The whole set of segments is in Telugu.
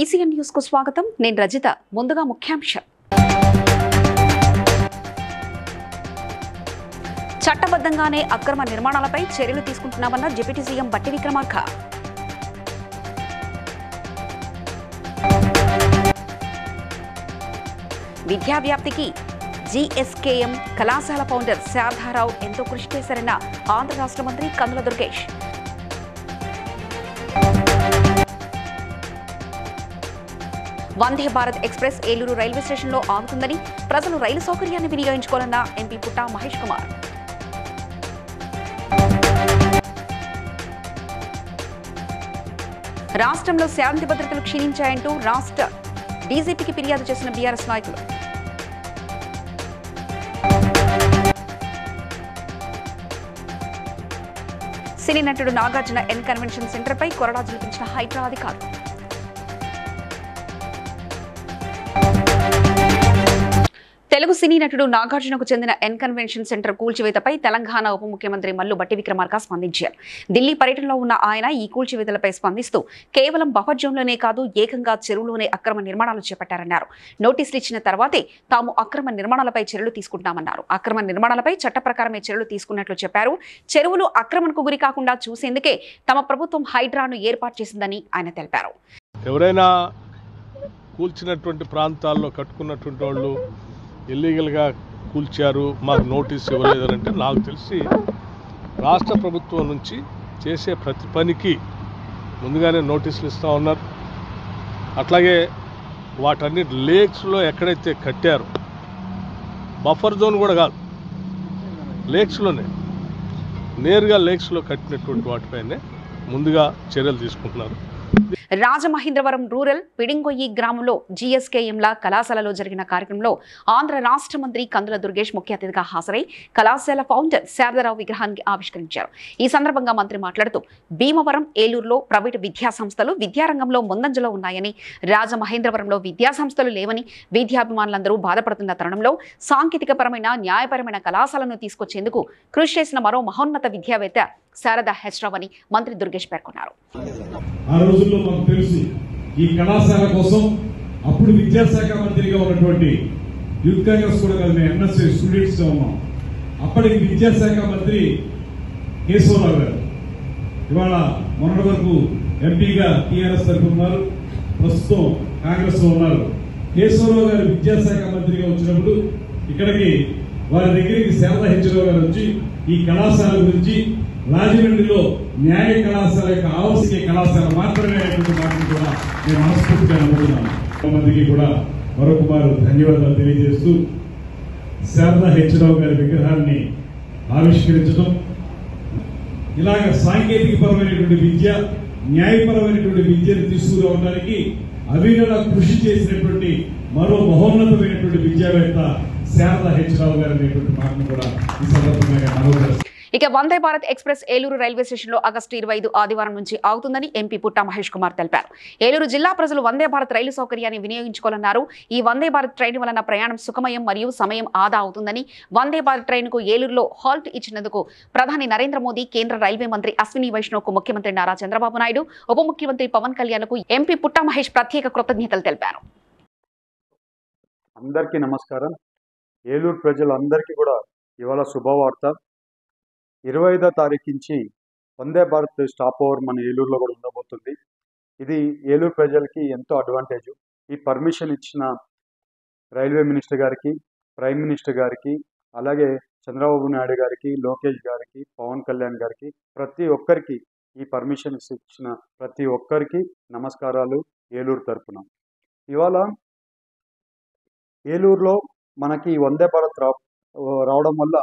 టీసీఎన్ న్యూస్కు స్వాగతం. నేను రజిత. ముందుగా ముఖ్యాంశం. చట్టబద్ధంగానే అక్రమ నిర్మాణాలపై చర్యలు తీసుకుంటున్నామన్న డిప్యూటీ సీఎం బట్టి విక్రమార్క. విద్యా వ్యాప్తికి జీఎస్కేఎం కళాశాల ఫౌండర్ శారదారావు ఎంతో కృషి చేశారన్న ఆంధ్ర రాష్ట్ర మంత్రి కందుల దుర్గేష్. వందే భారత్ ఎక్స్ప్రెస్ ఏలూరు రైల్వే స్టేషన్లో ఆగుతుందని ప్రజలు రైలు సౌకర్యాన్ని వినియోగించుకోవాలన్న ఎంపీ పుట్ట మహేష్ కుమార్. రాష్ట్రంలో శాంతి భద్రతలు క్షీణించాయంటూ రాష్ట్ర డీజీపీకి ఫిర్యాదు చేసిన బీఆర్ఎస్ నాయకులు. సినీ నటుడు నాగార్జున ఎన్ కన్వెన్షన్ సెంటర్పై కొరడా జులిపించిన హైడ్రా అధికారులు. తెలుగు సినీ నటుడు నాగార్జునకు చెందిన ఎన్ కన్వెన్షన్ సెంటర్ కూల్చివేతపై తెలంగాణ ఉప ముఖ్యమంత్రి మల్లు బట్టి విక్రమార్క స్పందించారు. ఢిల్లీ పర్యటనలో ఉన్న ఆయన ఈ కూల్చివేతలపై స్పందిస్తూ కేవలం బఫర్ జోన్లోనే కాదు ఏకంగా చెరువులోనే అక్రమ నిర్మాణాలు చేపట్టారన్నారు. నోటీసులు ఇచ్చిన తర్వాతే తాము అక్రమ నిర్మాణాలపై చర్యలు తీసుకుంటామన్నారు అక్రమ నిర్మాణాలపై చట్ట ప్రకారమే చర్యలు తీసుకున్నట్లు చెప్పారు. చెరువులు ఆక్రమణకు గురి కాకుండా చూసేందుకే తమ ప్రభుత్వం హైడ్రాను ఏర్పాటు చేసిందని ఆయన తెలిపారు. ఎవరైనా కూల్చినటువంటి ప్రాంతాల్లో కట్టుకున్నటువంటి వాళ్ళు ఇల్లీగల్గా కూల్చారు మాకు నోటీస్ ఇవ్వలేదనంటే నాకు తెలిసి రాష్ట్ర ప్రభుత్వం నుంచి చేసే ప్రతి పనికి ముందుగానే నోటీసులు ఇస్తూ ఉన్నారు. అట్లాగే వాటన్ని లేక్స్లో ఎక్కడైతే కట్టారో బఫర్ జోన్ కూడా కాదు లేక్స్లోనే నేరుగా లేక్స్లో కట్టినటువంటి వాటిపైనే ముందుగా చర్యలు తీసుకుంటున్నారు. రాజమహేంద్రవరం రూరల్ పిడింగొయ్యి గ్రామంలో జీఎస్కేఎంల కళాశాలలో జరిగిన కార్యక్రమంలో ఆంధ్ర రాష్ట్ర మంత్రి కందుల దుర్గేష్ ముఖ్య అతిథిగా హాజరై కళాశాల ఫౌండర్ శారదరావు విగ్రహానికి ఆవిష్కరించారు. ఈ సందర్భంగా మంత్రి మాట్లాడుతూ భీమవరం ఏలూరులో ప్రైవేటు విద్యా సంస్థలు విద్యారంగంలో ముందంజలో ఉన్నాయని రాజమహేంద్రవరంలో విద్యా సంస్థలు లేవని విద్యాభిమానులందరూ బాధపడుతున్న తరుణంలో సాంకేతికపరమైన న్యాయపరమైన కళాశాలను తీసుకొచ్చేందుకు కృషి చేసిన మరో మహోన్నత విద్యావేత్త శారదా హెచ్రావ్ అని మంత్రి దుర్గేష్ పేర్కొన్నారు. ఆ రోజుల్లో మాకు తెలుసు ఈ కళాశాల కోసం అప్పుడు విద్యాశాఖ మంత్రిగా ఉన్నటువంటి యూత్ కాంగ్రెస్ కూడా కాదు మేము ఎన్ఎస్ఏ స్టూడెంట్స్ ఉన్నాం. అప్పటికి విద్యాశాఖ మంత్రి కేశవరావు గారు ఇవాళ మొన్నటి వరకు ఎంపీగా టీఆర్ఎస్ తరఫు ఉన్నారు ప్రస్తుతం కాంగ్రెస్లో ఉన్నారు. కేశవరావు గారు విద్యాశాఖ మంత్రిగా వచ్చినప్పుడు ఇక్కడికి వారి దగ్గరికి శారదా హెచ్చరావు గారు వచ్చి ఈ కళాశాల గురించి రాజమండ్రిలో న్యాయ కళాశాల యొక్క ఆవశ్యక కళాశాల మాత్రమే అనేటువంటి మాటను కూడా నేను మనస్ఫూర్తిగా నమ్ముతున్నాను. మందికి కూడా మరొక మారు ధన్యవాదాలు తెలియజేస్తూ శారద హెచ్రావు గారి విగ్రహాన్ని ఆవిష్కరించడం ఇలాగ సాంకేతిక పరమైనటువంటి విద్య న్యాయపరమైనటువంటి విద్యను తీసుకురావడానికి అవినల కృషి చేసినటువంటి మరో మహోన్నతమైనటువంటి విద్యావేత్త శారద హెచ్రావు గారు అనేటువంటి మాటను కూడా ఈ సందర్భంగా మనవి ఇక వందే భారత్ ఎక్స్ప్రెస్ ఏలూరు రైల్వే స్టేషన్లో ఆగస్టు ఇరవై ఆదివారం నుంచి ఆగుతుందని ఎంపీ పుట్టా మహేష్ కుమార్ తెలిపారు. ఏలూరు జిల్లా ప్రజలు వందే భారత్ రైలు సౌకర్యాన్ని వినియోగించుకోవాలన్నారు. ఈ వందే భారత్ ట్రైన్ వలన ప్రయాణం సుఖమయం మరియు సమయం ఆదా అవుతుందని వందే భారత్ ట్రైన్కు ఏలూరులో హాల్ట్ ఇచ్చినందుకు ప్రధాని నరేంద్ర మోదీ కేంద్ర రైల్వే మంత్రి అశ్విని వైష్ణవ్కు ముఖ్యమంత్రి నారా చంద్రబాబు నాయుడు ఉప ముఖ్యమంత్రి పవన్ కళ్యాణ్కు ఎంపీ పుట్టా మహేష్ ప్రత్యేక కృతజ్ఞతలు తెలిపారు. అందరికీ నమస్కారం. ఏలూరు ప్రజలందరికీ కూడా ఇవాళ శుభవార్త. ఇరవై ఐదో తారీఖు నుంచి వందే భారత్ స్టాప్ ఓవర్ మన ఏలూరులో కూడా ఉండబోతుంది. ఇది ఏలూరు ప్రజలకి ఎంతో అడ్వాంటేజ్. ఈ పర్మిషన్ ఇచ్చిన రైల్వే మినిస్టర్ గారికి ప్రైమ్ మినిస్టర్ గారికి అలాగే చంద్రబాబు నాయుడు గారికి లోకేష్ గారికి పవన్ కళ్యాణ్ గారికి ప్రతి ఒక్కరికి ఈ పర్మిషన్ ఇచ్చిన ప్రతి ఒక్కరికి నమస్కారాలు ఏలూరు తరపున. ఇవాళ ఏలూరులో మనకి వందే భారత్ రా రావడం వల్ల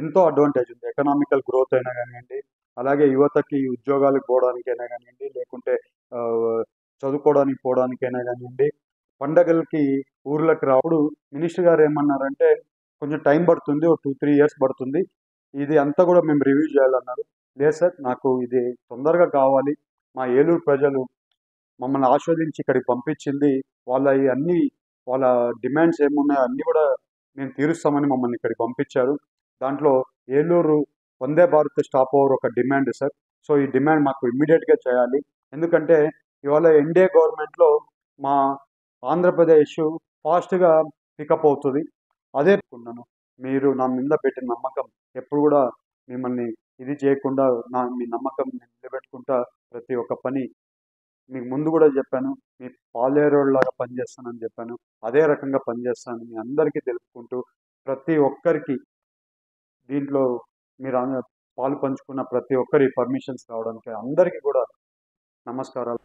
ఎంతో అడ్వాంటేజ్ ఉంది. ఎకనామికల్ గ్రోత్ అయినా కానివ్వండి అలాగే యువతకి ఉద్యోగాలకు పోవడానికైనా కానివ్వండి లేకుంటే చదువుకోవడానికి పోవడానికైనా కానివ్వండి పండగలకి ఊర్లకు రావడు. మినిస్టర్ గారు ఏమన్నారంటే కొంచెం టైం పడుతుంది ఒక టూ త్రీ ఇయర్స్ పడుతుంది. ఇది అంతా కూడా మేము రివ్యూ చేయాలన్నారు. లేదు సార్ నాకు ఇది తొందరగా కావాలి. మా ఏలూరు ప్రజలు మమ్మల్ని ఆస్వాదించి ఇక్కడికి పంపించింది. వాళ్ళ అన్ని వాళ్ళ డిమాండ్స్ ఏమున్నాయో అన్నీ కూడా మేము తీరుస్తామని మమ్మల్ని ఇక్కడికి పంపించారు. దాంట్లో ఏలూరు వందే భారత్ స్టాప్ ఓవర్ ఒక డిమాండ్ సార్. సో ఈ డిమాండ్ మాకు ఇమ్మీడియట్గా చేయాలి. ఎందుకంటే ఇవాళ ఎన్డీఏ గవర్నమెంట్లో మా ఆంధ్రప్రదేశ్ ఫాస్ట్గా పికప్ అవుతుంది. అదే అనుకున్నాను మీరు నా మీద పెట్టిన నమ్మకం ఎప్పుడు కూడా మిమ్మల్ని ఇది చేయకుండా నా మీ నమ్మకం నిలబెట్టుకుంటా ప్రతి ఒక్క పని. మీకు ముందు కూడా చెప్పాను మీ పాలేరోడ్లాగా పనిచేస్తానని చెప్పాను. అదే రకంగా పనిచేస్తాను మీ అందరికీ తెలుపుకుంటూ ప్రతి ఒక్కరికి దీంట్లో మీరు పాలు పంచుకున్న ప్రతి ఒక్కరి పర్మిషన్స్ రావడానికి అందరికీ కూడా నమస్కారాలు.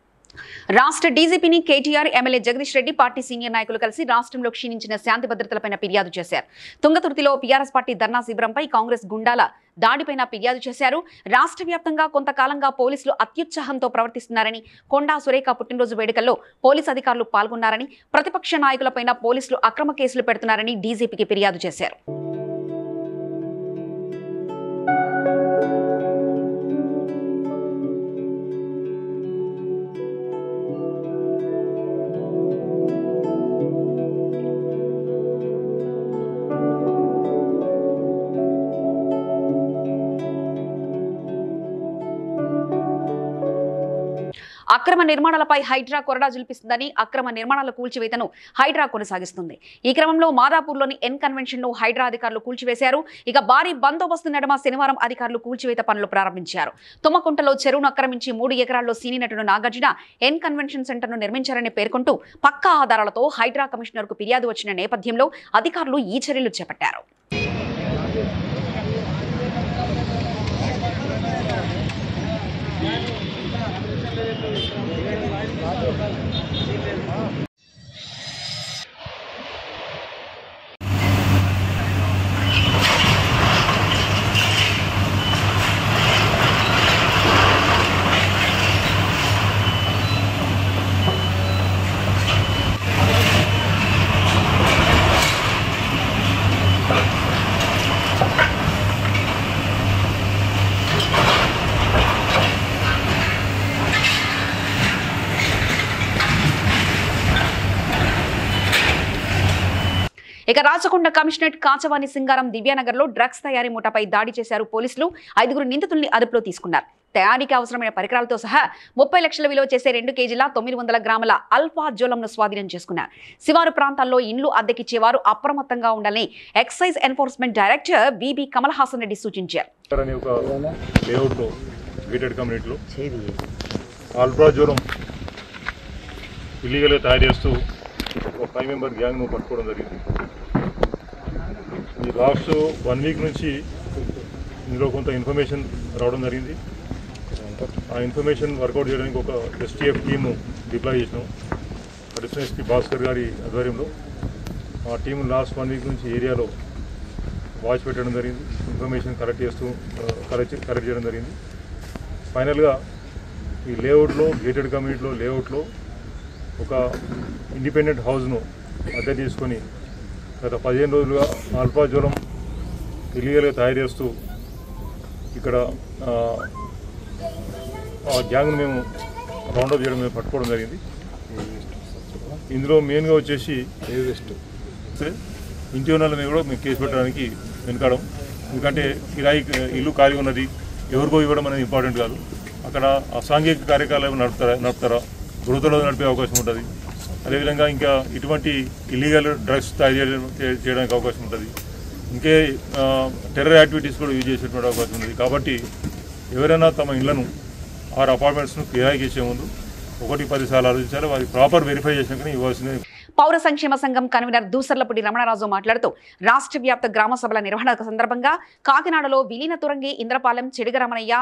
రాష్ట్ర డీజీపీని KTR MLA Jagadish Reddy party senior నాయకులు కలిసి రాష్ట్రంలో క్షీణించిన శాంతి భద్రతలపై ఫిర్యాదు చేశారు. తుంగతుర్తిలో పీఆర్ఎస్ పార్టీ ధర్నా శిబిరంపై కాంగ్రెస్ గుండాల దాడిపైన ఫిర్యాదు చేశారు. రాష్ట్ర వ్యాప్తంగా కొంతకాలంగా పోలీసులు అత్యుత్సాహంతో ప్రవర్తిస్తున్నారని కొండా సురేఖ పుట్టినరోజు వేడుకల్లో పోలీసు అధికారులు పాల్గొన్నారని ప్రతిపక్ష నాయకులపైన పోలీసులు అక్రమ కేసులు పెడుతున్నారని డీజీపీకి ఫిర్యాదు చేశారు. అక్రమ నిర్మాణాలపై హైడ్రా కొరడా జుల్పిస్తుందని అక్రమ నిర్మాణాల కూల్చివేతను హైడ్రా కొనసాగిస్తుంది. ఈ క్రమంలో మాదాపూర్లోని ఎన్ కన్వెన్షన్ను హైడ్రా అధికారులు కూల్చివేశారు. ఇక భారీ బందోబస్తు నడమ శనివారం అధికారులు కూల్చివేత పనులు ప్రారంభించారు. తుమ్మకుంటలో చెరువును ఆక్రమించి మూడు ఎకరాల్లో సీని నటుడు నాగార్జున ఎన్ కన్వెన్షన్ సెంటర్ను నిర్మించారని పేర్కొంటూ పక్కా ఆధారాలతో హైడ్రా కమిషనర్కు ఫిర్యాదు వచ్చిన నేపథ్యంలో అధికారులు ఈ చర్యలు చేపట్టారు. 拿掉 ఇక రాచకొండ కమిషనరేట్ కాచవాణి సింగారం దివ్యానగర్లో డ్రగ్స్ తయారీ మూటపై దాడి చేశారు పోలీసులు. ఐదుగురు నిందితుల్ని అదుపులో తీసుకున్నారు. తయారీకి అవసరమైన పరికరాలతో సహా ముప్పై లక్షల విలువ చేసే రెండు కేజీల తొమ్మిది వందల గ్రాముల అల్ఫా జోలంను స్వాధీనం చేసుకున్నారు. శివారు ప్రాంతాల్లో ఇండ్లు అద్దెకిచ్చేవారు అప్రమత్తంగా ఉండాలని excise enforcement director B B Kamal Haasan Reddy సూచించారు. ఇల్లీగల్గా తయారు చేస్తూ ఒక ఫైవ్ మెంబర్ గ్యాంగ్ను పట్టుకోవడం జరిగింది. ఈ లాస్ట్ వన్ వీక్ నుంచి ఇందులో కొంత ఇన్ఫర్మేషన్ రావడం జరిగింది. ఆ ఇన్ఫర్మేషన్ వర్కౌట్ చేయడానికి ఒక ఎస్టీఎఫ్ టీము డిప్లాయ్ చేసినాం. అడిషనల్ ఎస్పీ భాస్కర్ గారి ఆధ్వర్యంలో. ఆ టీం లాస్ట్ వన్ వీక్ నుంచి ఏరియాలో వాచ్ పెట్టడం జరిగింది. ఇన్ఫర్మేషన్ కలెక్ట్ చేస్తూ కలెక్ట్ కలెక్ట్ చేయడం జరిగింది. ఫైనల్గా ఈ లేఅవుట్లో గేటెడ్ కమ్యూనిటీలో లేఅవుట్లో ఒక ఇండిపెండెంట్ హౌస్ను అద్దె తీసుకొని గత పదిహేను రోజులుగా అల్పా జ్వరం ఇల్లీగల్గా తయారు చేస్తూ ఇక్కడ ఆ, గ్యాంగ్ను మేము రౌండప్ చేయడం మేము పట్టుకోవడం జరిగింది. ఇందులో మెయిన్గా వచ్చేసి సరే ఇంటి ఉన్న మీద కూడా మేము కేసు పెట్టడానికి వెనకాడం. ఎందుకంటే కిరాయి ఇల్లు ఖాళీ ఉన్నది ఎవరికో ఇవ్వడం అనేది ఇంపార్టెంట్ కాదు. అక్కడ అసాంఘిక కార్యకలాపాలు నడుపుతారా నడుపుతారా? గురుతలో నడిపే అవకాశం ఉంటుంది. అదేవిధంగా ఇంకా ఇటువంటి ఇల్లీగల్ డ్రగ్స్ తయారు చేయడం చేయడానికి అవకాశం ఉంటుంది. ఇంకే టెర్రర్ యాక్టివిటీస్ కూడా యూజ్ చేసేటువంటి అవకాశం ఉంది. కాబట్టి ఎవరైనా తమ ఇళ్ళను ఆరు అపార్ట్మెంట్స్ను కిరాయికి ఇచ్చే ముందు ఒకటి పది సార్లు ఆలోచించాలి. వారి ప్రాపర్ వెరిఫై చేసినాకనే ఇవ్వాల్సిందే. పౌర సంక్షేమ సంఘం కన్వీనర్ దూసర్లపూడి రమణరాజు మాట్లాడుతూ రాష్ట్ర వ్యాప్త గ్రామ సభల నిర్వహణ సందర్భంగా కాకినాడలో విలీన తురంగి ఇంద్రపాలెం చెడిగరమణయ్య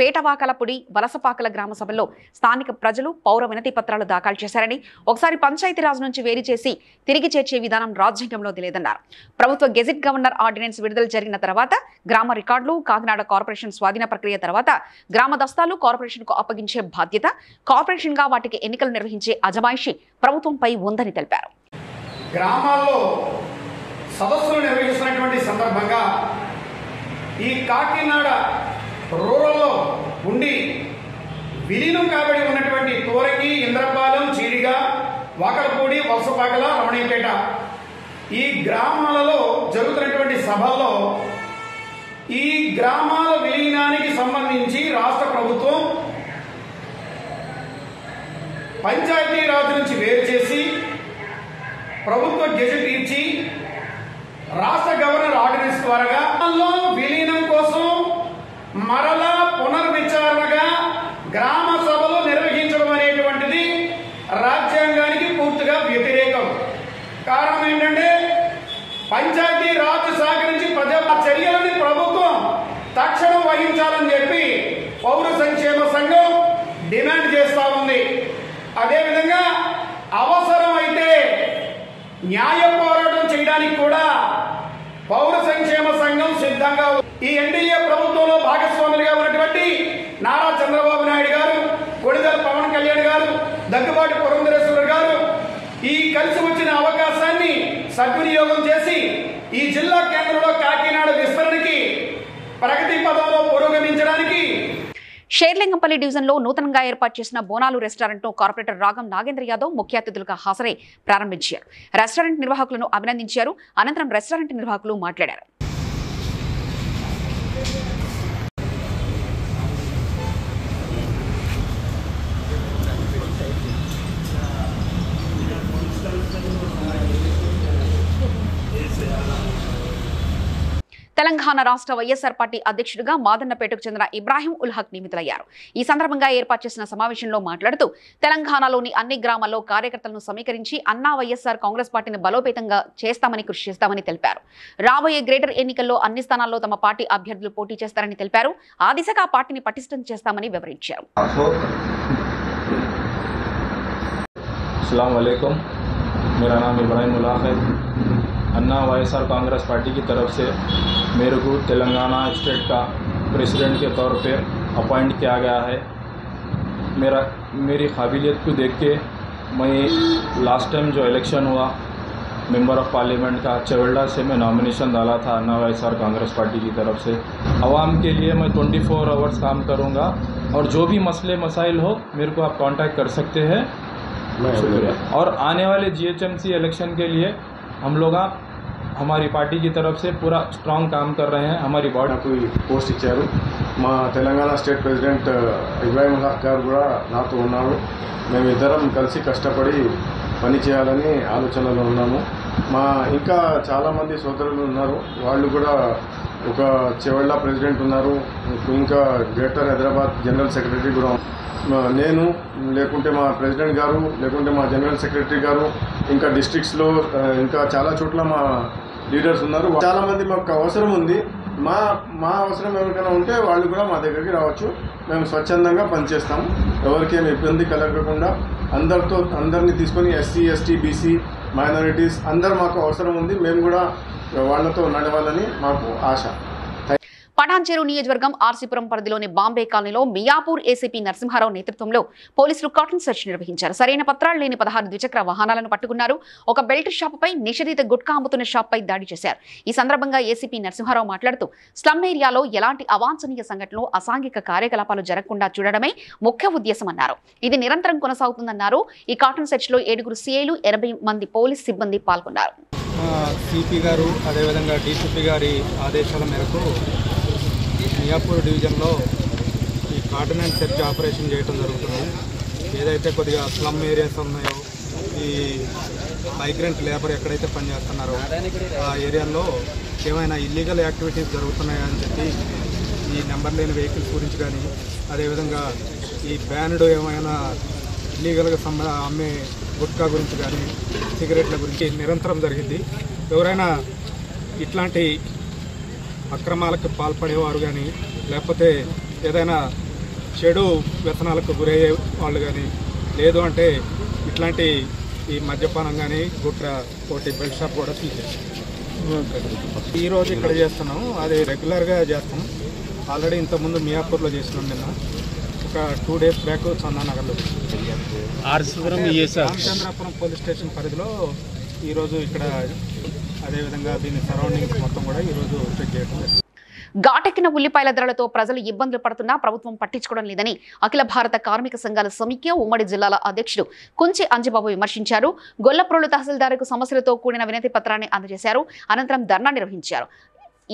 పేటవాకలపుడి వలసపాకల గ్రామ సభలో స్థానిక ప్రజలు పౌర వినతి పత్రాలు దాఖలు చేశారని ఒకసారి పంచాయతీరాజ్ నుంచి వేరు చేసి తిరిగి చేర్చే విధానం రాజ్యాంగంలో లేదన్నారు ప్రభుత్వ గెజిట్ గవర్నర్ ఆర్డినెన్స్ విడుదల జరిగిన తర్వాత గ్రామ రికార్డులు కాకినాడ కార్పొరేషన్ స్వాధీన ప్రక్రియ తర్వాత గ్రామ దస్తాలు కార్పొరేషన్కు అప్పగించే బాధ్యత కార్పొరేషన్గా వాటికి ఎన్నికలు నిర్వహించే అజమాయిషి ప్రభుత్వంపై ఉందని తెలిపారు. గ్రామాల్లో సదస్సులు నిర్వహిస్తున్నటువంటి సందర్భంగా ఈ కాకినాడ రూరల్లో ఉండి విలీనం కాబడి ఉన్నటువంటి తోరకి ఇంద్రపాలెం చీడిగా వాకలపూడి వలసపాకల రమణీపేట ఈ గ్రామాలలో జరుగుతున్నటువంటి సభల్లో ఈ గ్రామాల విలీనానికి సంబంధించి రాష్ట్ర ప్రభుత్వం పంచాయతీరాజ్ నుంచి వేరు చేసి ప్రభుత్వ గెజెట్ ఇచ్చి రాష్ట్ర గవర్నర్ ఆర్డినెన్స్ ద్వారా లో విలీనం కోసం మరలా పునర్విచారణగా గ్రామ సభలు నిర్వహించడం అనేటువంటిది రాజ్యాంగానికి పూర్తిగా వ్యతిరేకం కారణం ఏంటంటే పంచాయతీ రాజ్ శాఖ నుంచి ప్రజా చర్యలని ప్రభుత్వం తక్షణం వహించాలని చెప్పి పౌర సంక్షేమ సంఘం డిమాండ్ చేస్తా ఉంది అదేవిధంగా అవసరం అయితే న్యాయ పోరాటం చేయడానికి కూడా పౌర సంక్షేమ సంఘం సిద్ధంగా ఉంది. ఈ ఎన్డీఏ ప్రభుత్వంలో భాగస్వాములుగా ఉన్నటువంటి నారా చంద్రబాబు నాయుడు గారు కొడిదల పవన్ కళ్యాణ్ గారు దగ్గుబాటి పురంధరేశ్వర గారు ఈ కలిసి వచ్చిన అవకాశాన్ని సద్వినియోగం చేసి ఈ జిల్లా కేంద్రంలో కాకినాడ విస్తరణకి ప్రగతి పదంలో పురోగమించడానికి షేర్లింగంపల్లి డివిజన్లో నూతనంగా ఏర్పాటు చేసిన బోనాలు రెస్టారెంట్ను కార్పొరేటర్ రాగం నాగేంద్ర యాదవ్ ముఖ్య అతిథులుగా హాజరై ప్రారంభించారు. రెస్టారెంట్ నిర్వాహకులను అభినందించారు. అనంతరం రెస్టారెంట్ నిర్వాహకులు మాట్లాడారు. తెలంగాణ రాష్ట్ర వైఎస్ఆర్ పార్టీ అధ్యక్షుడిగా మాదన్నపేటకు చెందిన ఇబ్రాహీం ఉల్ హక్ నియమితులయ్యారు ఈ సందర్భంగా ఏర్పాటు చేసిన సమావేశంలో మాట్లాడుతూ తెలంగాణలోని అన్ని గ్రామాల్లో కార్యకర్తలను సమీకరించి అన్నా వైఎస్ఆర్ కాంగ్రెస్ పార్టీని బలోపేతంగా చేస్తామని కృషి చేస్తామని తెలిపారు రాబోయే గ్రేటర్ ఎన్నికల్లో అన్ని స్థానాల్లో తమ పార్టీ అభ్యర్థులు పోటీ చేస్తారని తెలిపారు ఆ దిశగా పార్టీని పటిష్టం చేస్తామని వివరించారు अस्सलाम वालेकुम मेरा नाम इब्राहिम उल्लाह है अन्ना वाईएसआर कांग्रेस पार्टी की तरफ़ से मेरे को तेलंगाना स्टेट का प्रेसिडेंट के तौर पे अपॉइंट किया गया है। मेरा मेरी काबिलियत को देख के मैं लास्ट टाइम जो इलेक्शन हुआ मेंबर ऑफ़ पार्लियामेंट का चवेल्डा से मैं नॉमिनेशन डाला था अन्ना वाईएसआर कांग्रेस पार्टी की तरफ़ से। आवाम के लिए मैं 24 फोर आवर्स काम करूँगा और जो भी मसले मसाइल हो मेरे को आप कांटेक्ट कर सकते हैं। शुक्रिया। और आने वाले जीएचएमसी इलेक्शन के लिए हम लोग आप हमारी पार्टी की तरफ से पूरा स्ट्रांग काम कर रहे हैं हमारी बॉडी నాకు ఈ పోస్ట్ ఇచ్చారు మా తెలంగాణ స్టేట్ ప్రెసిడెంట్ ఇబ్రాహిం హక్ గారు కూడా నాతో ఉన్నారు మేము ఇద్దరం కలిసి కష్టపడి పని చేయాలని ఆలోచనలో ఉన్నాము మా ఇంకా చాలామంది సోదరులు ఉన్నారు వాళ్ళు కూడా ఒక చెవళ్ళ ప్రెసిడెంట్ ఉన్నారు ఇంకా గ్రేటర్ హైదరాబాద్ జనరల్ సెక్రటరీ కూడా నేను లేకుంటే మా ప్రెసిడెంట్ గారు లేకుంటే మా జనరల్ సెక్రటరీ గారు ఇంకా డిస్ట్రిక్ట్స్లో ఇంకా చాలా చోట్ల మా లీడర్స్ ఉన్నారు. చాలామంది మాకు అవసరం ఉంది. మా మా అవసరం ఎవరికైనా ఉంటే వాళ్ళు కూడా మా దగ్గరికి రావచ్చు. మేము స్వచ్ఛందంగా పనిచేస్తాం. ఎవరికేం ఇబ్బంది కలగకుండా అందరితో అందరినీ తీసుకొని ఎస్సీ ఎస్టీ బీసీ మైనారిటీస్ అందరు మాకు అవసరం ఉంది. మేము కూడా వాళ్ళతో నడవాలని మాకు ఆశ. పటాన్చెరు నియోజకవర్గం ఆర్సీపురం పరిధిలోని బాంబే కాలనీలో మియాపూర్ ఏసీపీ నరసింహారావు నేతృత్వంలో పోలీసులు కాటన్ సెర్చ్ నిర్వహించారు. సరైన పత్రాలు లేని పదహారు ద్విచక్ర వాహనాలను పట్టుకున్నారు. ఒక బెల్ట్ షాపుపై నిషేధిత గుట్కా అమ్ముతున్న షాప్పై దాడి చేశారు. ఈ సందర్భంగా ఏసీపీ నరసింహారావు మాట్లాడుతూ స్లమ్ ఏరియాలో ఎలాంటి అవాంఛనీయ సంఘటనలు అసాంఘిక కార్యకలాపాలు జరగకుండా చూడడమే ముఖ్య ఉద్దేశమన్నారు ఇది నిరంతరం కొనసాగుతుందన్నారు. ఈ కాటన్ సెర్చ్లో ఏడుగురు సీఐలు ఎనభై మంది పోలీస్ సిబ్బంది పాల్గొన్నారు. సిపి గారు అదేవిధంగా డీసీపీ గారి ఆదేశాల మేరకు మియాపూర్ డివిజన్లో ఈ కార్డినెంట్ సెర్చ్ ఆపరేషన్ చేయడం జరుగుతుంది. ఏదైతే కొద్దిగా స్లమ్ ఏరియాస్ ఉన్నాయో ఈ మైగ్రెంట్ లేబర్ ఎక్కడైతే పనిచేస్తున్నారో ఆ ఏరియాలో ఏమైనా ఇల్లీగల్ యాక్టివిటీస్ జరుగుతున్నాయా అని చెప్పి ఈ నెంబర్ లేని వెహికల్స్ గురించి కానీ అదేవిధంగా ఈ బ్యాన్డ్ ఏమైనా ఇల్లీగల్గా సంబ అమ్మే గుట్కా గురించి కానీ సిగరెట్ల గురించి నిరంతరం జరిగింది. ఎవరైనా ఇట్లాంటి అక్రమాలకు పాల్పడేవారు కానీ లేకపోతే ఏదైనా చెడు వ్యసనాలకు గురయ్యే వాళ్ళు కానీ లేదు అంటే ఇట్లాంటి ఈ మద్యపానం కానీ గుట్ర ఒకటి బెల్ట్ షాప్ కూడా తీసేసాం. ఈరోజు ఇక్కడ చేస్తున్నాం. అది రెగ్యులర్గా చేస్తాం. ఆల్రెడీ ఇంతకుముందు మియాపూర్లో చేసినాం నిన్న. ఒక టూ డేస్ బ్యాక్ చందానగర్లో రామచంద్రాపురం పోలీస్ స్టేషన్ పరిధిలో ఈరోజు ఇక్కడ అదేవిధంగా దీని సరౌండింగ్స్ మొత్తం కూడా ఈరోజు చెక్ చేయడం ఘాటెక్కిన ఉల్లిపాయల ధరలతో ప్రజలు ఇబ్బందులు పడుతున్నా ప్రభుత్వం పట్టించుకోవడం లేదని అఖిల భారత కార్మిక సంఘాల సమిఖ్య ఉమ్మడి జిల్లాల అధ్యక్షుడు కుంచి అంజిబాబు విమర్శించారు. గొల్లప్రోలు తహసీల్దార్కు సమస్యలతో కూడిన వినతి పత్రాన్ని అందజేశారు. అనంతరం ధర్నా నిర్వహించారు.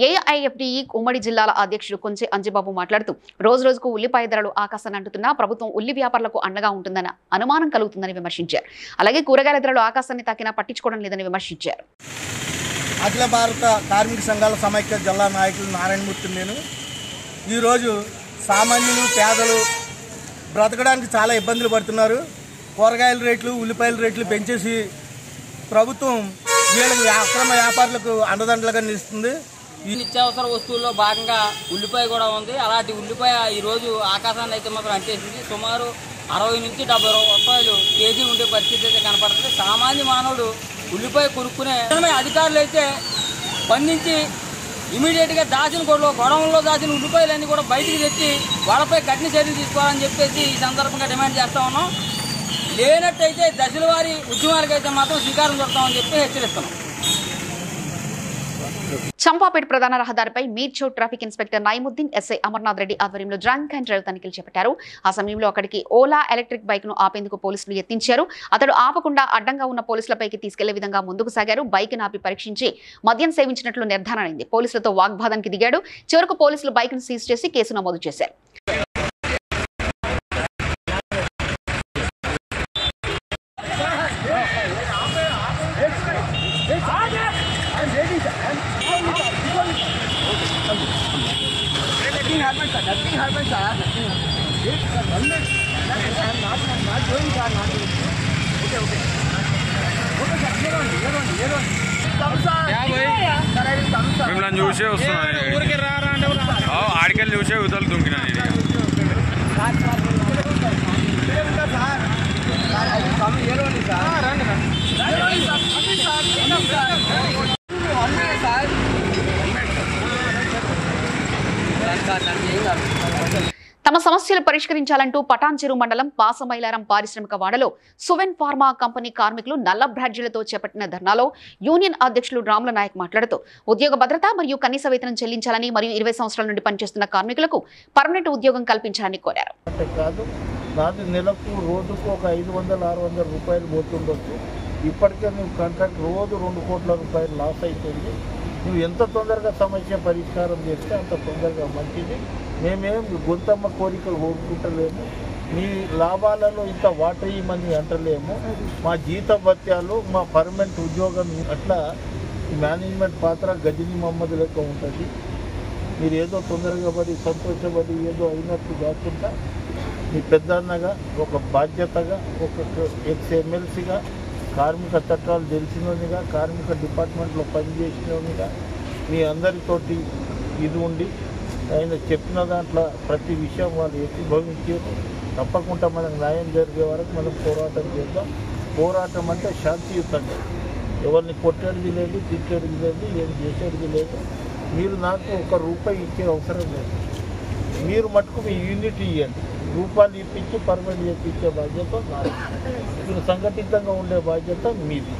ఏఐఎఫ్డిఈ ఉమ్మడి జిల్లాల అధ్యక్షుడు కొంచె అంజబాబు మాట్లాడుతూ రోజు రోజుకు ఉల్లిపాయ ధరలు ఆకాశాన్ని అంటుతున్నా ప్రభుత్వం ఉల్లి వ్యాపారులకు అండగా ఉంటుందన్న అనుమానం కలుగుతుందని విమర్శించారు. అలాగే కూరగాయల ధరలు ఆకాశాన్ని తాకినా పట్టించుకోవడం లేదని విమర్శించారు. అఖిల భారత కార్మిక సంఘాల సమైక్య జిల్లా నాయకులు నారాయణమూర్తి నేను. ఈరోజు సామాన్యులు పేదలు బ్రతకడానికి చాలా ఇబ్బందులు పడుతున్నారు. కూరగాయల రేట్లు ఉల్లిపాయల రేట్లు పెంచేసి ప్రభుత్వం వీళ్ళకి అక్రమ వ్యాపారులకు అండదండలుగా నిలుస్తుంది. ఈ నిత్యావసర వస్తువుల్లో భాగంగా ఉల్లిపాయ కూడా ఉంది. అలాంటి ఉల్లిపాయ ఈ రోజు ఆకాశాన్ని అయితే మాత్రం అంటేసింది. సుమారు అరవై నుంచి డెబ్బై రూపాయలు కేజీ ఉండే పరిస్థితి అయితే కనపడుతుంది. సామాన్య మానవుడు ఉల్లిపాయ కొనుక్కునే అధికారులు అయితే స్పందించి ఇమీడియట్గా దాచిన గొడవ గొడవల్లో దాచిన ఉల్లిపాయలన్నీ కూడా బయటికి తెచ్చి వాళ్ళపై కఠిన చర్యలు తీసుకోవాలని చెప్పేసి ఈ సందర్భంగా డిమాండ్ చేస్తా ఉన్నాం. లేనట్టయితే దశల వారి ఉద్యమాలకైతే మాత్రం శ్రీకారం చుడతామని చెప్పి హెచ్చరిస్తున్నాం. చంపాపేట ప్రధాన రహదారిపై మీర్చో traffic inspector Naimuddin SI Amarnath Reddy ఆధ్వర్యంలో డ్రంక్ అండ్ డ్రైవ్ తనిఖీలు చేపట్టారు. ఆ సమయంలో అక్కడికి ఓలా ఎలక్ట్రిక్ బైక్ను ఆపేందుకు పోలీసులు యత్నించారు. అతడు ఆపకుండా అడ్డంగా ఉన్న పోలీసులపైకి తీసుకెళ్ళే విధంగా ముందుకు సాగారు. బైక్ ఆపి పరీక్షించి మద్యం సేవించినట్లు నిర్ధారణ అయింది పోలీసులతో వాగ్వాదానికి దిగాడు. చివరకు పోలీసులు బైక్ను సీజ్ చేసి కేసు నమోదు చేశారు. మిమ్మల్ని చూసే వస్తున్నాను ఆడికెళ్ళి చూసే యువతలు దుంకినా నేను తమ సమస్యలు పరిష్కరించాలంటూ పటాన్చెరు మండలం పాసమైలారం పారిశ్రామిక వాడలో సువెన్ ఫార్మా కంపెనీ కార్మికులు నల్ల బ్రాడ్జీలతో చేపట్టిన ధర్నాలో యూనియన్ అధ్యక్షులు రాముల నాయక్ మాట్లాడుతూ ఉద్యోగ భద్రత మరియు కనీస వేతనం చెల్లించాలని మరియు ఇరవై సంవత్సరాల నుండి పనిచేస్తున్న కార్మికులకు పర్మనెంట్ ఉద్యోగం కల్పించాలని కోరారు. కాదు నెలకు రోజుకు ఒక ఐదు వందల ఆరు వందల రూపాయలు పోతుండొచ్చు. ఇప్పటికే నువ్వు కాంట్రాక్ట్ రోజు రెండు కోట్ల రూపాయలు లాస్ అవుతుంది నువ్వు ఎంత తొందరగా సమస్య పరిష్కారం చేస్తే అంత తొందరగా మంచిది. మేమేం గొంతమ్మ కోరికలు కోరుకుంటలేము. మీ లాభాలలో ఇంత వాటయ్యమని అంటలేము. మా జీత భత్యాలు మా పర్మనెంట్ ఉద్యోగం అట్లా మేనేజ్మెంట్ పాత్ర గజని మహమ్మద్ లెక్క ఉంటుంది. మీరు ఏదో తొందరగా పడి సంతోషపడి ఏదో అయినట్టు కాకుండా మీ పెద్దన్నగా ఒక బాధ్యతగా ఒక ఎక్స్ ఎమ్మెల్సీగా కార్మిక చట్టాలు తెలిసినోనిగా కార్మిక డిపార్ట్మెంట్లో పనిచేసినోనిగా మీ అందరితోటి ఇది ఉండి ఆయన చెప్పిన దాంట్లో ప్రతి విషయం వాళ్ళు ఏకీభవించారు తప్పకుండా మనకు న్యాయం జరిగే వరకు మనం పోరాటం చేద్దాం. పోరాటం అంటే శాంతియుతంగా ఎవరిని కొట్టేది లేదు తిట్టేది లేదు ఏం చేసేది లేదు. మీరు నాకు ఒక రూపాయి ఇచ్చే అవసరం లేదు. మీరు మటుకు మీ యూనిట్ ఇవ్వండి. రూపాయలు ఇప్పించి పర్మనెంట్ చేపించే బాధ్యత మీరు సంఘటితంగా ఉండే బాధ్యత మీది.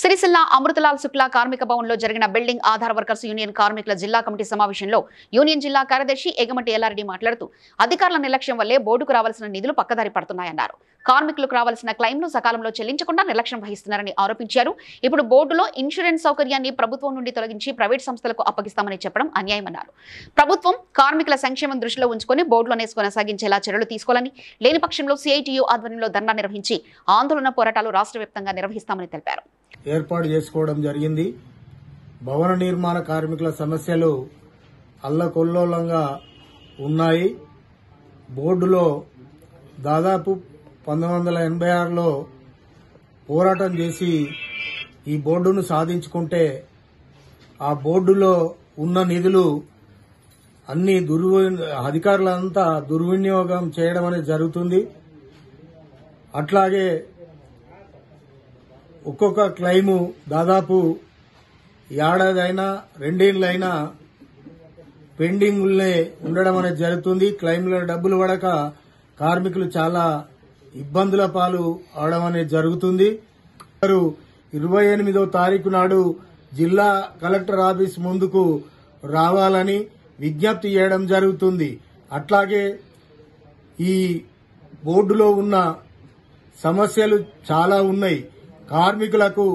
సిరిసిల్ల అమృతలాల్ శుక్లా కార్మిక భవన్లో జరిగిన బిల్డింగ్ ఆధార్ వర్కర్స్ యూనియన్ కార్మికుల జిల్లా కమిటీ సమావేశంలో యూనియన్ జిల్లా కార్యదర్శి ఎగమటి ఎల్లారెడ్డి మాట్లాడుతూ అధికారుల నిర్లక్ష్యం వల్లే బోర్డుకు రావాల్సిన నిధులు పక్కదారి పడుతున్నాయన్నారు. కార్మికులకు రావాల్సిన క్లెయిమ్ను సకాలంలో చెల్లించకుండా నిర్లక్ష్యం వహిస్తున్నారని ఆరోపించారు. ఇప్పుడు బోర్డులో ఇన్సూరెన్స్ సౌకర్యాన్ని ప్రభుత్వం నుండి తొలగించి ప్రైవేట్ సంస్థలకు అప్పగిస్తామని చెప్పడం అన్యాయమన్నారు. ప్రభుత్వం కార్మికుల సంక్షేమం దృష్టిలో ఉంచుకొని బోర్డులోనే కొనసాగించేలా చర్యలు తీసుకోవాలని లేని పక్షంలో సిఐటియు ఆధ్వర్యంలో ధర్నా నిర్వహించి ఆందోళన పోరాటాలు రాష్ట్ర వ్యాప్తంగా నిర్వహిస్తామని తెలిపారు. ఏర్పాటు చేసుకోవడం జరిగింది. భవన నిర్మాణ కార్మికుల సమస్యలు అల్లకొల్లోలంగా ఉన్నాయి. బోర్డులో దాదాపు పంతొమ్మిది వందల ఎనభై ఆరులో పోరాటం చేసి ఈ బోర్డును సాధించుకుంటే ఆ బోర్డులో ఉన్న నిధులు అన్ని దుర్వి అధికారులంతా దుర్వినియోగం చేయడం అనేది జరుగుతుంది. అట్లాగే ఒక్కొక్క క్లైము దాదాపు ఏడాది అయినా రెండేళ్ళైనా పెండింగ్లే ఉండడం అనేది జరుగుతుంది. క్లైమ్ల డబ్బులు పడక కార్మికులు చాలా ఇబ్బందుల పాలు అవడం అనేది జరుగుతుంది. వారు ఇరవై ఎనిమిదో తారీఖు నాడు జిల్లా కలెక్టర్ ఆఫీస్ ముందుకు రావాలని విజ్ఞప్తి చేయడం జరుగుతుంది. అట్లాగే ఈ బోర్డులో ఉన్న సమస్యలు చాలా ఉన్నాయి. కార్మికులకు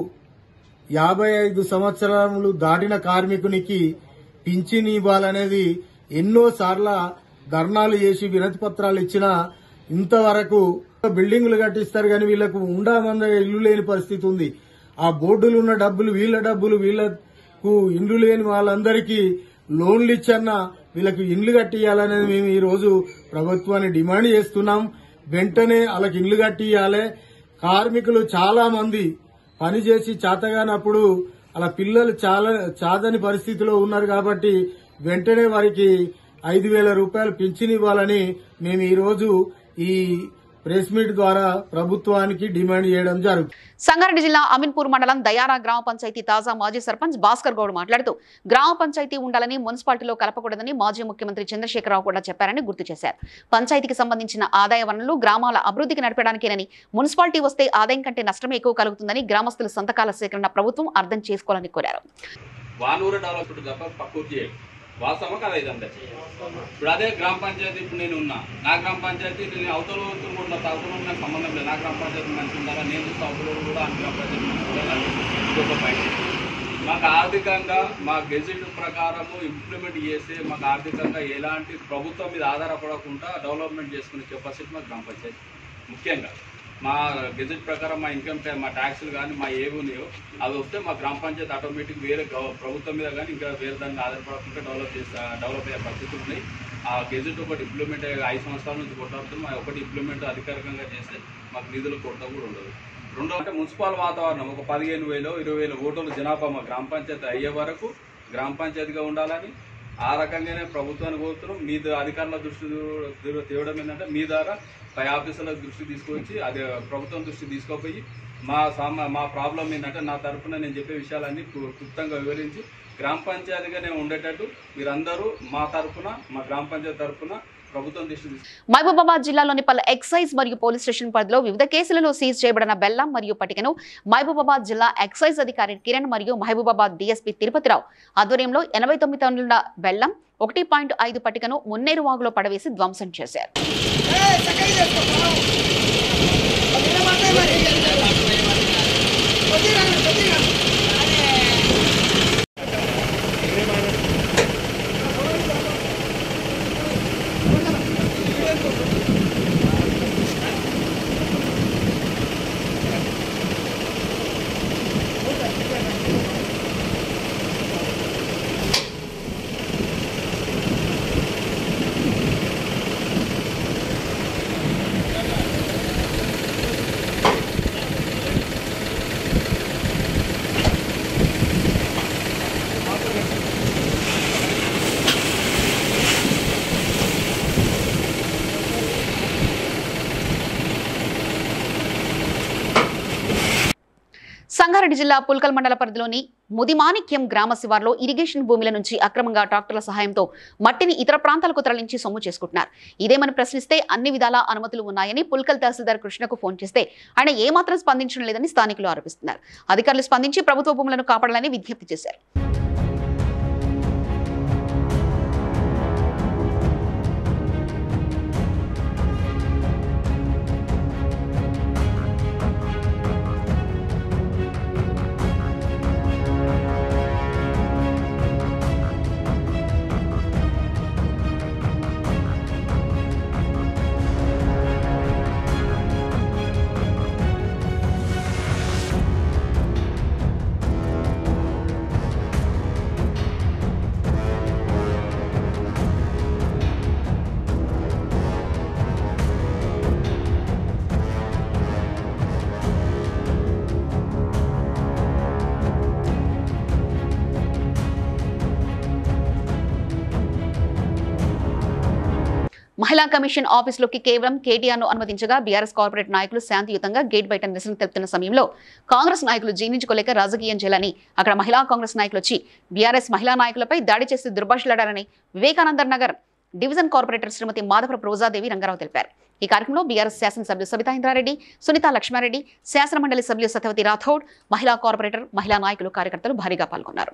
యాభై ఐదు సంవత్సరాలు దాటిన కార్మికునికి పింఛన్ ఇవ్వాలనేది ఎన్నో సార్ల ధర్నాలు చేసి వినతి పత్రాలు ఇచ్చినా ఇంతవరకు బిల్డింగ్లు కట్టిస్తారు కానీ వీళ్ళకు ఉండామంద ఇల్లు లేని పరిస్థితి ఉంది. ఆ బోర్డులు ఉన్న డబ్బులు వీళ్ళ డబ్బులు వీళ్ళకు ఇండ్లు లేని వాళ్ళందరికీ లోన్లు ఇచ్చన్నా వీళ్ళకి ఇండ్లు కట్టియాలనేది మేము ఈ రోజు ప్రభుత్వాన్ని డిమాండ్ చేస్తున్నాం. వెంటనే వాళ్ళకి ఇండ్లు కట్టియాలి కార్మికులు చాలా మంది పనిచేసి చేతగానప్పుడు అలా పిల్లలు చాలా చాదని పరిస్థితిలో ఉన్నారు కాబట్టి వెంటనే వారికి ఐదు వేల రూపాయలు పింఛన్ ఇవ్వాలని మేము ఈ రోజు ఈ ప్రెస్ మీట్ ద్వారా ప్రభుత్వానికి డిమాండ్ చేయడం జరుగుతుంది. సంగారెడ్డి జిల్లా అమీన్పూర్ మండలం దయారా గ్రామ పంచాయతీ తాజా మాజీ సర్పంచ్ భాస్కర్ గౌడ్ మాట్లాడుతూ గ్రామ పంచాయతీ ఉండాలని మున్సిపాలిటీలో కలపకూడదని మాజీ ముఖ్యమంత్రి చంద్రశేఖరరావు కూడా చెప్పారని గుర్తు చేశారు. పంచాయతీకి సంబంధించిన ఆదాయ వనరులు గ్రామాల అభివృద్ధికి నడపడానికేనని మున్సిపాలిటీ వస్తే ఆదాయం కంటే నష్టమే ఎక్కువ కలుగుతుందని గ్రామస్తుల సంతకాల సేకరణ ప్రభుత్వం అర్థం చేసుకోవాలని కోరారు. వాస్తవమా కదా ఇదంతా? ఇప్పుడు అదే గ్రామ పంచాయతీ ఇప్పుడు నేను ఉన్నా. నా గ్రామ పంచాయతీ నేను అవతల కూడా నాకు నాకు సంబంధం లేదు. నా గ్రామ పంచాయతీ మంచి ఉండాలా? నేను చూస్తే అవతల కూడా అన్ని గ్రామ పంచాయతీ మాకు ఆర్థికంగా మా గెజిట్ ప్రకారము ఇంప్లిమెంట్ చేసి మాకు ఆర్థికంగా ఎలాంటి ప్రభుత్వం మీద ఆధారపడకుండా డెవలప్మెంట్ చేసుకునే కెపాసిటీ మా గ్రామ పంచాయతీ. ముఖ్యంగా మా గెజెట్ ప్రకారం మా ఇన్కమ్ ట్యాక్స్ మా ట్యాక్స్లు కానీ మా ఏవి ఉన్నాయో అవి వస్తే మా గ్రామ పంచాయతీ ఆటోమేటిక్ వేరే ప్రభుత్వం మీద కానీ ఇంకా వేరే దాన్ని ఆధారపడకుండా డెవలప్ చేస్తా డెవలప్ అయ్యే పరిస్థితులు ఉన్నాయి ఆ గెజెట్ ఒకటి ఇంప్లిమెంట్ అయ్యే ఐదు సంవత్సరాల నుంచి కొట్టాడుతుంది మా ఒకటి ఇంప్లిమెంట్ అధికారికంగా చేస్తే మాకు నిధులు కొరత కూడా ఉండదు. రెండో అంటే మున్సిపల్ వాతావరణం. ఒక పదిహేను వేలు ఇరవై వేల ఓటర్లు జనాభా మా గ్రామ పంచాయతీ అయ్యే వరకు గ్రామ పంచాయతీగా ఉండాలని ఆ రకంగానే ప్రభుత్వాన్ని కోరుతున్నాం. మీ అధికారుల దృష్టి తేవడం ఏంటంటే మీ ద్వారా పై ఆఫీసుల దృష్టి తీసుకొచ్చి అది ప్రభుత్వం దృష్టి తీసుకుపోయి మా సామా మా ప్రాబ్లం ఏంటంటే నా తరపున నేను చెప్పే విషయాలన్నీ క్లుప్తంగా వివరించి గ్రామ పంచాయతీగానే ఉండేటట్టు మీరందరూ మా తరపున మా గ్రామ పంచాయతీ తరఫున మహబూబాబాద్ జిల్లాలోని పలు ఎక్సైజ్ మరియు పోలీస్ స్టేషన్ పరిధిలో వివిధ కేసులలో సీజ్ చేయబడిన బెల్లం మరియు పటికను మహబూబాబాద్ జిల్లా ఎక్సైజ్ అధికారి కిరణ్ మరియు మహబూబాబాద్ డీఎస్పీ తిరుపతిరావు ఆధ్వర్యంలో ఎనభై తొమ్మిది టన్నుల బెల్లం ఒకటి పాయింట్ ఐదు పటికను మున్నేరు వాగులో పడవేసి ధ్వంసం చేశారు. సంగారెడ్డి జిల్లా పుల్కల్ మండల పరిధిలోని ముదిమాణిక్యం గ్రామ శివార్లో ఇరిగేషన్ భూముల నుంచి అక్రమంగా ట్రాక్టర్ల సహాయంతో మట్టిని ఇతర ప్రాంతాలకు తరలించి సొమ్ము చేసుకుంటున్నారు. ఇదేమని ప్రశ్నిస్తే అన్ని విధాల అనుమతులు ఉన్నాయని పుల్కల్ తహసీల్దార్ కృష్ణకు ఫోన్ చేస్తే ఆయన ఏమాత్రం స్పందించడం లేదని స్థానికులు ఆరోపిస్తున్నారు. అధికారులు స్పందించి ప్రభుత్వ భూములను కాపాడాలని విజ్ఞప్తి చేశారు. మహిళా కమిషన్ ఆఫీసులోకి కేవలం కేటీఆర్ను అనుమతించగా బీఆర్ఎస్ కార్పొరేట్ నాయకులు శాంతియుతంగా గేట్ బయట నిరసన తెలుపుతున్న సమయంలో కాంగ్రెస్ నాయకులు జీర్ణించుకోలేక రాజకీయం చేయాలని అక్కడ మహిళా కాంగ్రెస్ నాయకులు వచ్చి బీఆర్ఎస్ మహిళా నాయకులపై దాడి చేసి దుర్భాషలాడారని వివేకానందర్ నగర్ డివిజన్ కార్పొరేటర్ శ్రీమతి మాధవరపు రోజాదేవి రంగారావు తెలిపారు. ఈ కార్యక్రమంలో బీఆర్ఎస్ శాసనసభ్యులు సబితా ఇంద్రారెడ్డి సునీత లక్ష్మారెడ్డి శాసనమండలి సభ్యులు సత్యవతి రాథోడ్ మహిళా కార్పొరేటర్ మహిళా నాయకులు కార్యకర్తలు భారీగా పాల్గొన్నారు.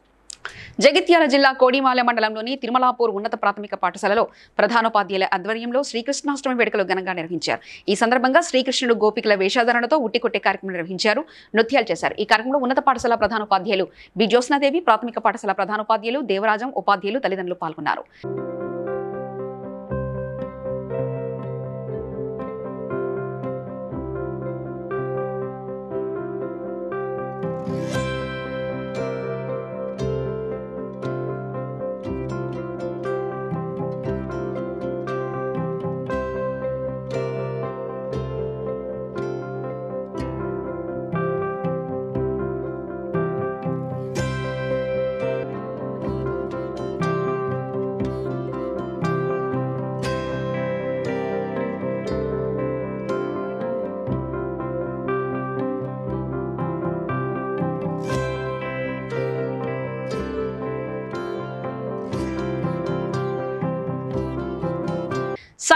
జగిత్యాల జిల్లా కోడిమాల మండలంలోని తిరుమలాపూర్ ఉన్నత ప్రాథమిక పాఠశాలలో ప్రధానోపాధ్యాయుల ఆధ్వర్యంలో శ్రీకృష్ణాష్టమి వేడుకలు ఘనంగా నిర్వహించారు. ఈ సందర్భంగా శ్రీకృష్ణుడు గోపికల వేషాధారణతో ఉట్టికొట్టే కార్యక్రమం నిర్వహించారు. నృత్యాలు చేశారు. ఈ కార్యక్రమంలో ఉన్నత పాఠశాల ప్రధానోపాధ్యాయులు బి జ్యోత్స్నాదేవి ప్రాథమిక పాఠశాల ప్రధానోపాధ్యాయులు దేవరాజం ఉపాధ్యాయులు తల్లిదండ్రులు పాల్గొన్నారు.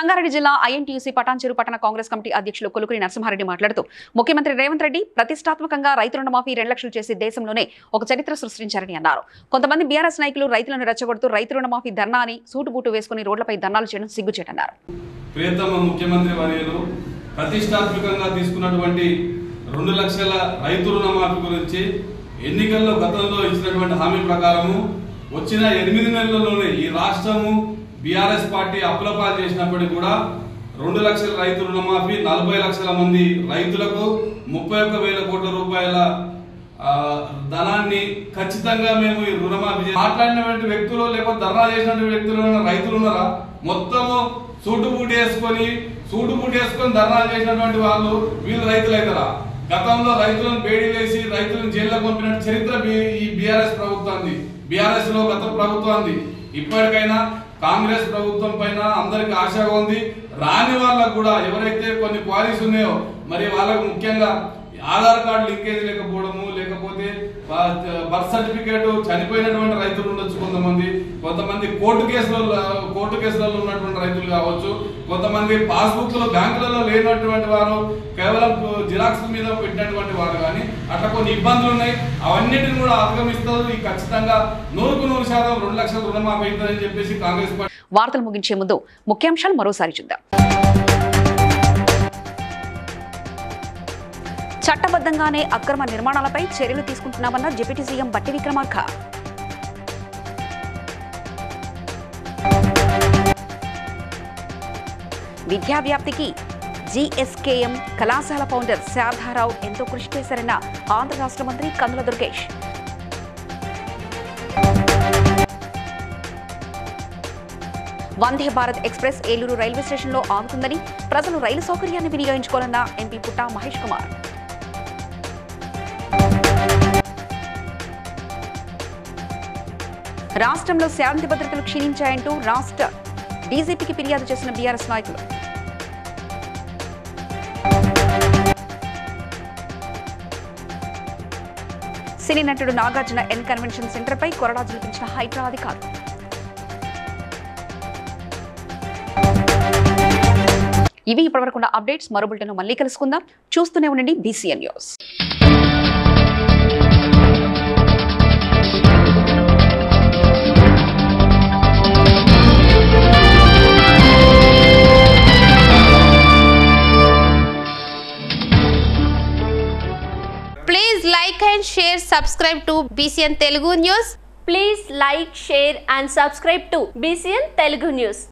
సంగారెడ్డి జిల్లా ఐఎన్టీయూసీ పటాన్చెరు పట్టణ కాంగ్రెస్ కమిటీ అధ్యక్షులు కొలుకుని నరసింహారెడ్డి మాట్లాడుతూ ముఖ్యమంత్రి రేవంత్ రెడ్డి ప్రతిష్టాత్మకంగా రైతు రుణమాఫీ రెండు లక్షలు చేసి దేశంలోనే ఒక చరిత్ర సృష్టించారని అన్నారు. కొంతమంది బీఆర్ఎస్ నాయకులు రైతులను రెచ్చగొడుతూ రైతు రుణమాఫీ ధర్నా అని సూటుబూటు వేసుకుని రోడ్లపై ధర్నాలు చేయడం సిగ్గుచేటన్నారు. ప్రియతమ ముఖ్యమంత్రి వర్యులు ప్రతిష్టాత్మకంగా తీసుకున్నటువంటి రెండు లక్షల రైతు రుణమాఫీ గురించి ఎన్నికల్లో గతంలో ఇచ్చినటువంటి హామీ ప్రకారము వచ్చిన ఎనిమిది నెలల్లోనే ఈ రాష్ట్రము బీఆర్ఎస్ పార్టీ అప్పులపాలు చేసినప్పటికీ కూడా రెండు లక్షల రైతు రుణమాఫీ నలభై లక్షల మంది రైతులకు ముప్పై ఒక్క వేల కోట్ల రూపాయల ధనాన్ని ఖచ్చితంగా మేము ఈ రుణమాఫీ మాట్లాడినటువంటి వ్యక్తులు లేకపోతే ధర్నా చేసినటువంటి వ్యక్తులు రైతులు ఉన్నారా? మొత్తము సూటు బూటు వేసుకొని సూటు బూటు వేసుకొని ధర్నా చేసినటువంటి వాళ్ళు వీళ్ళు రైతులు అవుతారా? గతంలో రైతులను బేడీలేసి రైతులను జైల్లో పంపిన చరిత్ర ఈ బీఆర్ఎస్ ప్రభుత్వాన్ని బీఆర్ఎస్లో గత ప్రభుత్వాన్ని ఇప్పటికైనా కాంగ్రెస్ ప్రభుత్వం పైన అందరికి ఆశగా ఉంది. రాని వాళ్ళకు కూడా ఎవరైతే కొన్ని క్వారీస్ ఉన్నాయో మరి వాళ్ళకు ముఖ్యంగా ఆధార్ కార్డు లింకేజ్ లేకపోవడము లేకపోతే బర్త్ సర్టిఫికేట్ చనిపోయినటువంటి రైతులు ఉండొచ్చు కొంతమంది. కొంతమంది కోర్టు కేసులలో కోర్టు కేసులలో ఉన్నటువంటి రైతులు కావచ్చు. కొంతమంది పాస్బుక్లో బ్యాంకులలో లేనటువంటి వారు కేవలం జిరాక్స్ మీద పెట్టినటువంటి వారు కానీ అట్లా కొన్ని ఇబ్బందులు ఉన్నాయి. అవన్నిటిని కూడా అధిగమిస్తారు ఈ ఖచ్చితంగా నూరుకు నూరు శాతం రెండు లక్షల రుణమాఫీ అవుతుందని చెప్పేసి కాంగ్రెస్ పార్టీ వార్తలు ముగించే ముందు ముఖ్యాంశాలు మరోసారి చూద్దాం. చట్టబద్ధంగానే అక్రమ నిర్మాణాలపై చర్యలు తీసుకుంటున్నామన్న డిప్యూటీ సీఎం బట్టి విక్రమార్క. విద్యా వ్యాప్తికి జీఎస్కేఎం కళాశాల ఫౌండర్ శారదారావు ఎంతో కృషి చేశారన్న ఆంధ్ర రాష్ట్ర మంత్రి కందుల దుర్గేష్. వందే భారత్ ఎక్స్ప్రెస్ ఏలూరు రైల్వే స్టేషన్లో ఆగుతుందని ప్రజలు రైలు సౌకర్యాన్ని వినియోగించుకోవాలన్న ఎంపీ పుట్టా మహేష్ కుమార్. రాష్ట్రంలో శాంతి భద్రతలు క్షీణించాయంటూ రాష్ట్ర డీజీపీకి ఫిర్యాదు చేసిన బీఆర్ఎస్ నాయకులు. సినీ నటుడు నాగార్జున ఎన్ కన్వెన్షన్ సెంటర్ పై కొరడా జల్పించిన హైడ్రా అధికారులు. ఇవి ఇప్పటివరకు అప్డేట్స్. మరో బులెటిన్ మళ్ళీ కలుసుకుందాం. చూస్తూనే ఉండండి BCN news. Like and share, subscribe to BCN Telugu News. Please like, share and subscribe to BCN Telugu News.